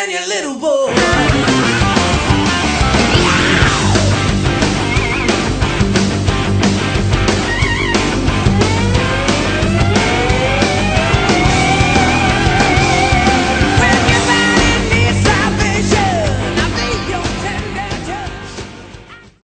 and your little boy.